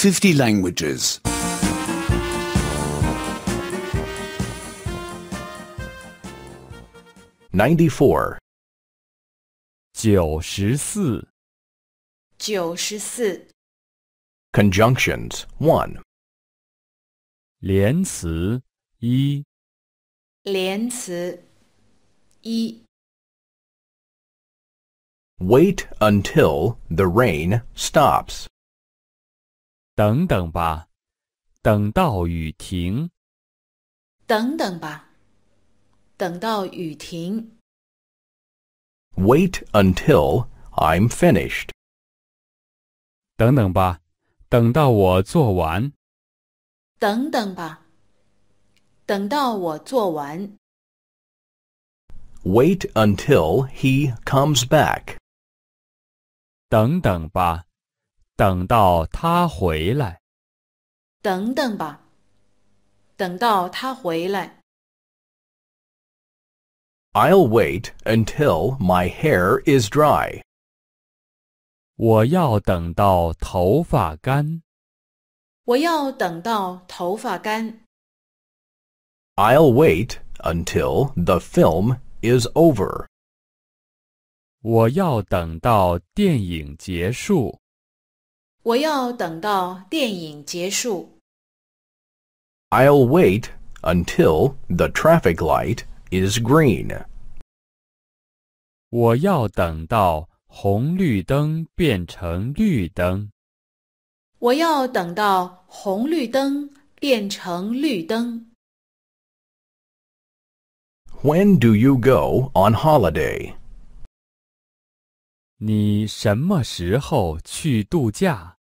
50 languages. 94. 九十四，九十四 Conjunctions 1. 连词一，连词一 Wait until the rain stops. 等等吧，等到雨停。等等吧，等到雨停。Wait until I'm finished. 等等吧，等到我做完。等等吧，等到我做完。Wait until he comes back. 等等吧，等到他回来。等等吧，等到他回来。 I'll wait until my hair is dry. 我要等到头发干。我要等到头发干。 I'll wait until the film is over. 我要等到电影结束。 我要等到电影结束。 I'll wait until the traffic light is green. 我要等到红绿灯变成绿灯。我要等到红绿灯变成绿灯。 When do you go on holiday? 你什么时候去度假？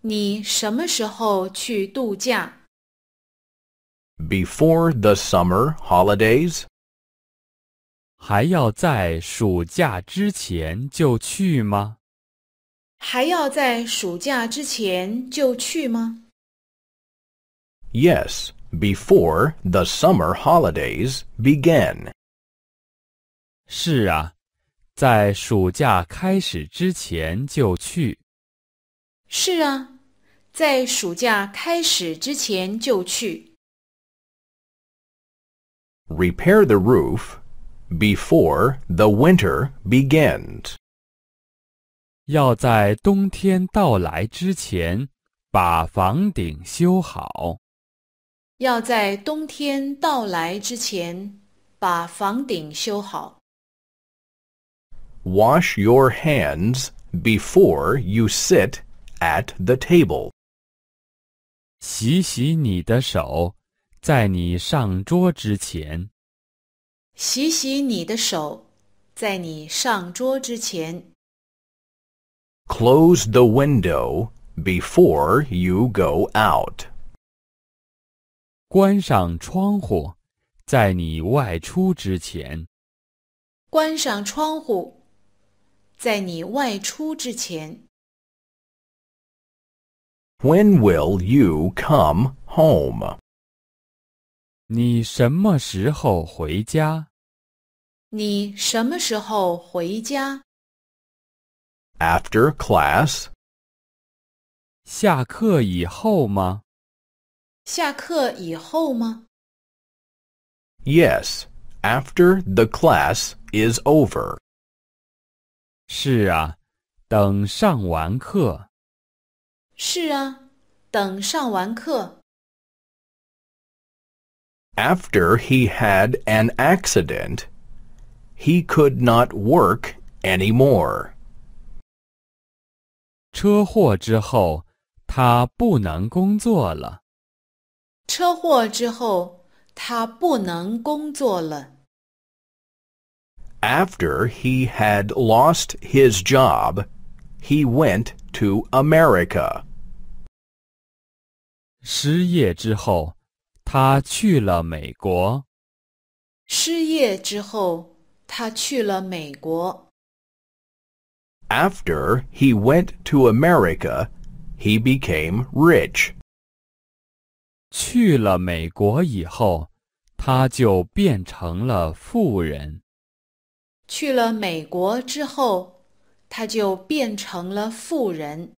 你什么时候去度假？ Before the summer holidays? 还要在暑假之前就去吗？还要在暑假之前就去吗？ Yes, before the summer holidays begin. 是啊， 在暑假开始之前就去。是啊，在暑假开始之前就去。 Repair the roof before the winter begins. 要在冬天到来之前把房顶修好。要在冬天到来之前把房顶修好。 Wash your hands before you sit at the table. 洗洗你的手，在你上桌之前。洗洗你的手，在你上桌之前。 Close the window before you go out. 关上窗户，在你外出之前。关上窗户， 在你外出之前。 When will you come home? 你什么时候回家？你什么时候回家？ After class? 下课以后吗？下课以后吗？ Yes, after the class is over. 是啊，等上完课。是啊，等上完课。 After he had an accident, he could not work anymore. 车祸之后，他不能工作了。车祸之后，他不能工作了。 After he had lost his job, he went to America. 失业之后，他去了美国。失业之后，他去了美国。 After he went to America, he became rich. 去了美国以后，他就变成了富人。 去了美国之后，他就变成了富人。